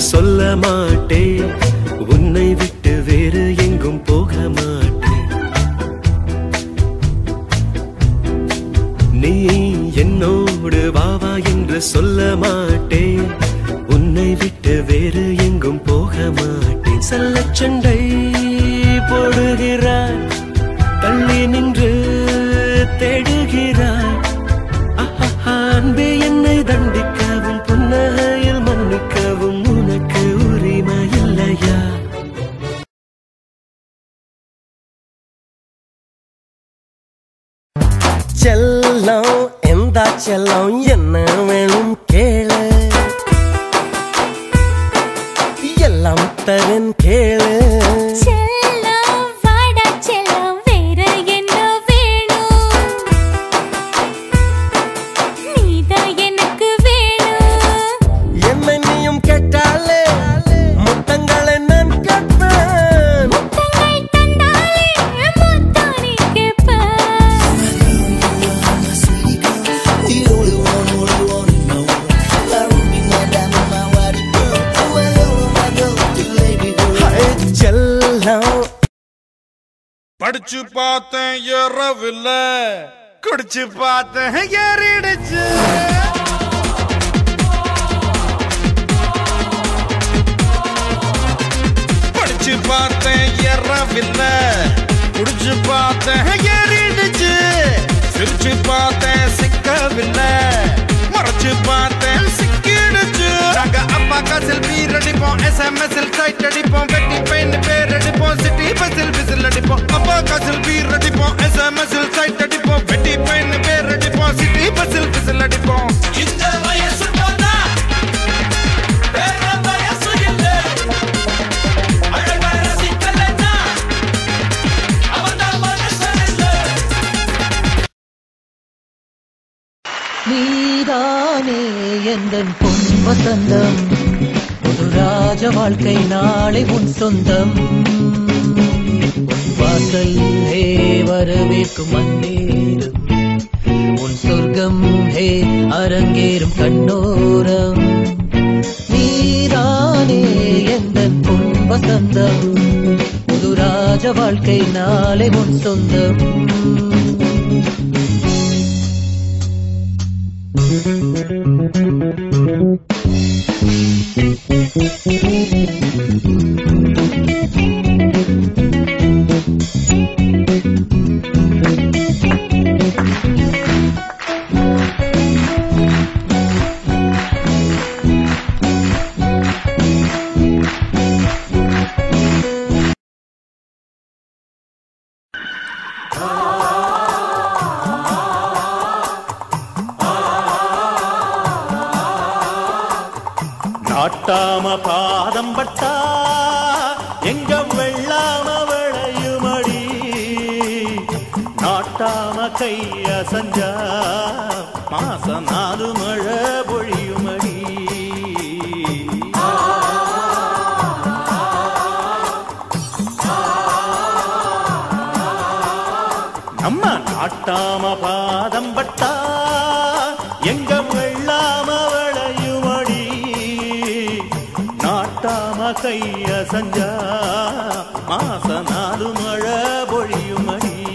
சொல்ல மாட்டேன் உன்னை விட்டு வேறு எங்கும் போக மாட்டேன் நீ என்னோடு வாவா என்று சொல்ல மாட்டேன் உன்னை விட்டு வேறு எங்கும் போக மாட்டேன் செல்ல சண்டை போடுகிறாய். செல்லம் எந்த செல்லம் என்ன வேணும் கேளு. எல்லாம் தரன் கேளு. அடிச்சு பார்த்தேன் ஏறவில்ல குடிச்சு பார்த்தேன் ஏறிடுச்சு. படிச்சு பார்த்தேன் ஏறவில்ல குடிச்சு பார்த்தேன் ஏறிடுச்சு. சிரிச்சு பார்த்தேன் சிக்கவில்லை. மறைச்சு பார்த்தேன் சிக்கிடுச்சு. நாங்க அப்பா காசில் பீர் அடிப்போம் எஸ்எம்எஸ்எல் சைட் அடிப்போம். காசில் பீர் அடிப்போம். எஸ்எம்எஸ்எல் சைட் அடிப்போம். வெட்டி பெயின் பேர் அடிப்போம். சிட்டி பஸ்ஸில் விசில் அடிப்போம். இந்த வயசு நீதானே எந்தன் பொன் வசந்தம்? புது ராஜ வாழ்க்கை நாளை உன் சொந்தம். வாசல் ஹே வரவேற்கும் மன்னேரும் உன் சொர்க்கம் ஹே அரங்கேறும் கண்ணோரம். நீதானே எந்த பொன் வசந்தம் புது ராஜ வாழ்க்கை நாளை உன் சொந்தம். பட்டாம பாதம் பட்டா எங்கம் வெள்ளாம விளையுமடி. நாட்டாம கைய சஞ்சா மாசம் நாலு மழை பொழியுமடி. நம்ம நாட்டாம பாதம் பட்டா எங்கம் வெள்ளாம நாட்டாம கைய சஞ்சா மாச நாலு மழை பொழியுமடி.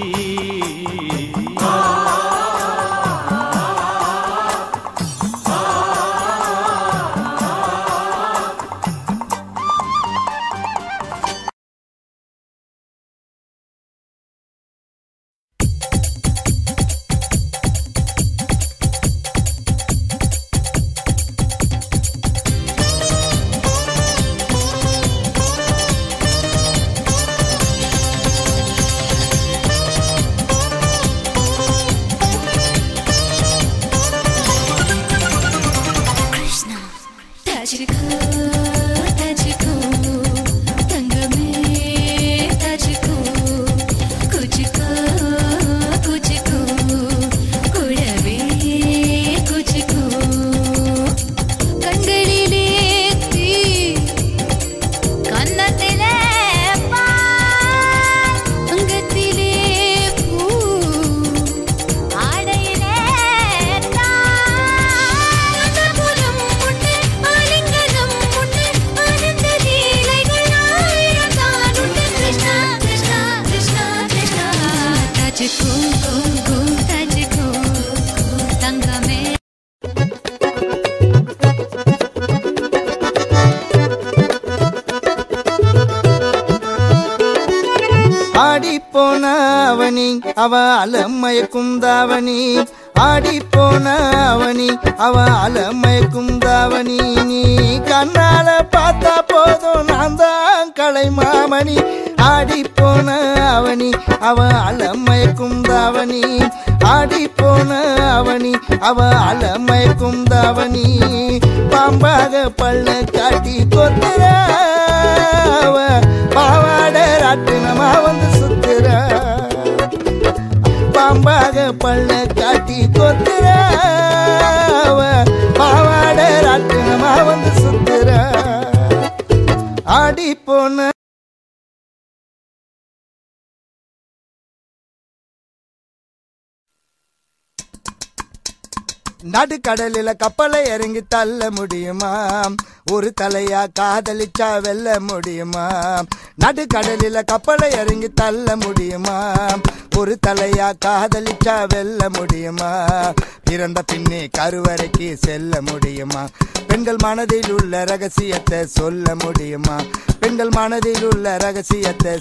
அவனி அவ அலமயக்கும் தாவணி. ஆடி போன அவனி அவ அலமயக்கும் தாவணி. நீ கண்ணால பார்த்தா போதும் நான் தான் கலை மாமணி. ஆடி போன அவனி அவ அலமயக்கும் தாவணி. ஆடி போன அவனி அவ அலமயக்கும் தாவணி. பாம்பாக பள்ள காட்டி ஆடி போன நடுக்கடலில கப்பலை இறங்கி தள்ள முடியுமா? ஒரு தலையா காதலிச்சா வெல்ல முடியுமா? நடுக்கடலில கப்பலை இறங்கி தள்ள முடியுமா? ஒரு தலையா காதலிச்சா வெல்ல முடியுமா? பிறந்த பின்னே கருவறைக்கு செல்ல முடியுமா? பெண்கள் மனதில் உள்ள ரகசியத்தை சொல்ல முடியுமா? பெண்கள் மனதில் உள்ள ரகசியத்தை